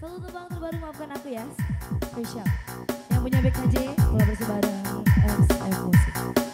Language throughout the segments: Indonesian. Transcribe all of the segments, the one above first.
Selalu tebang terbaru maafkan aku ya. Spesial. Yang punya BKJ kolaborasi bareng XM Musik.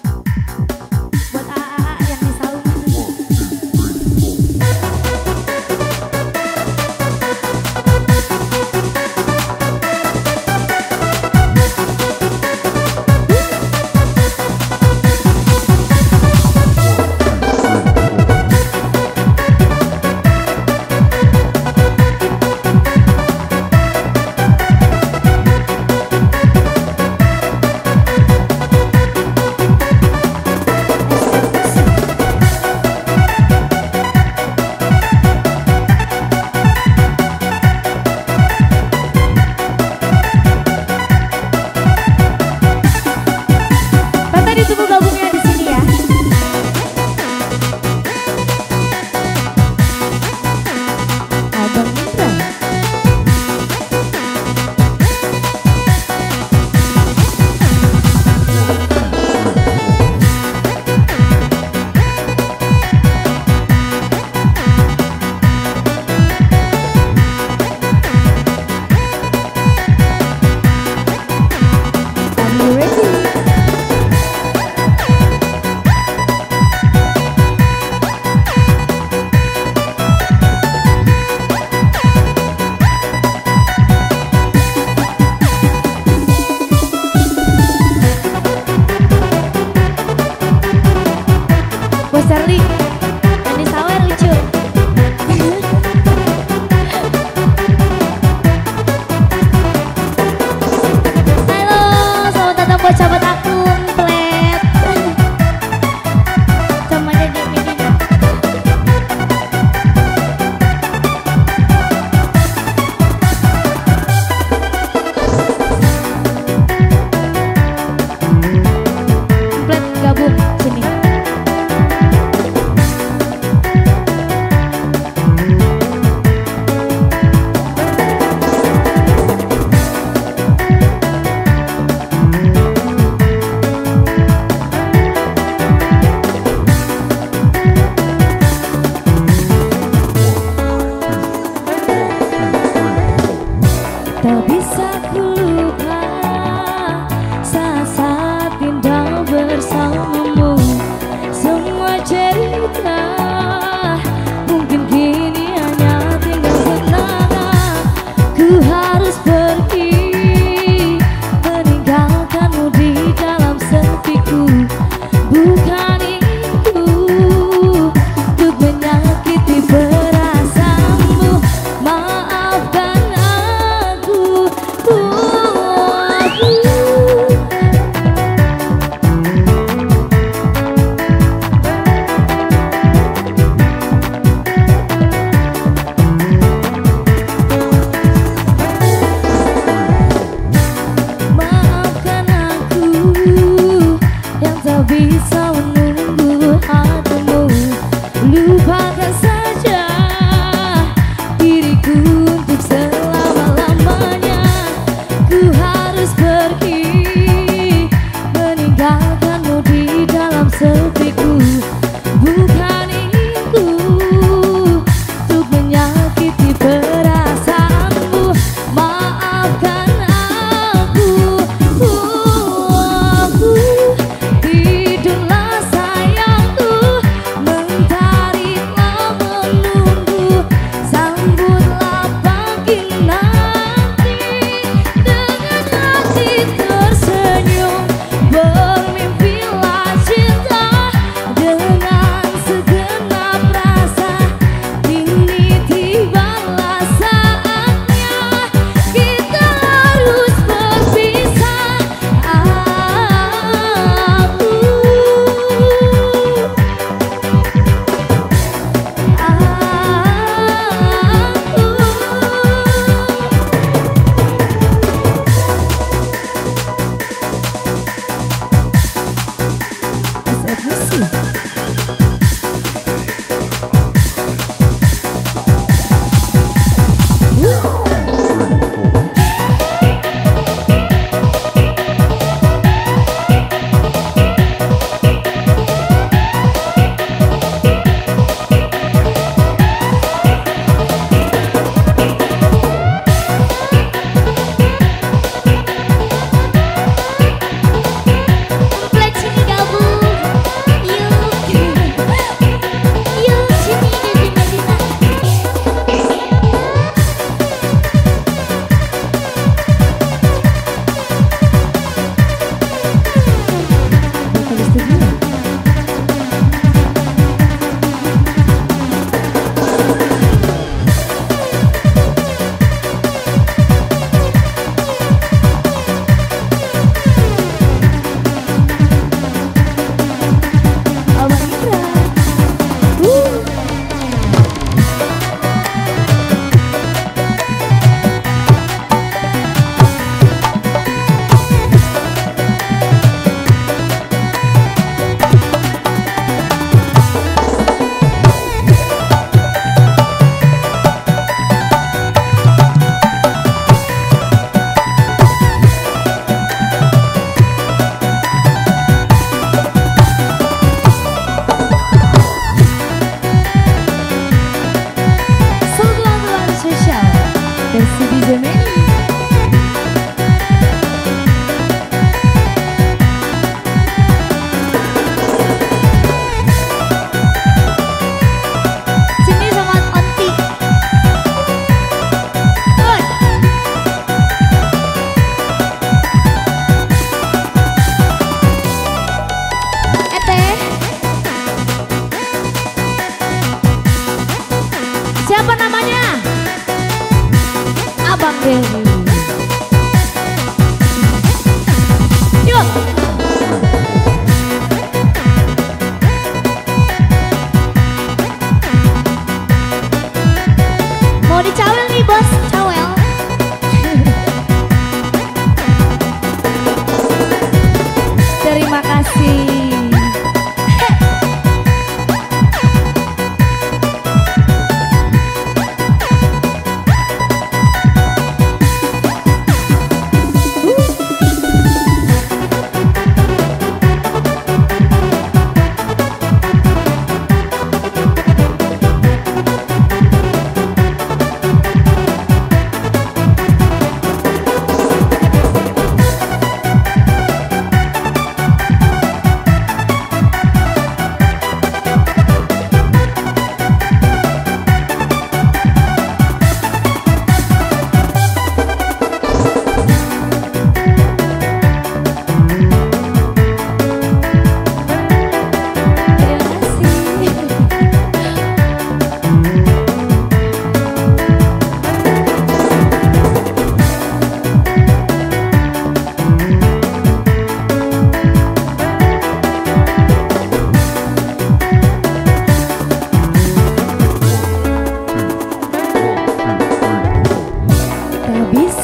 Ooh.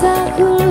aku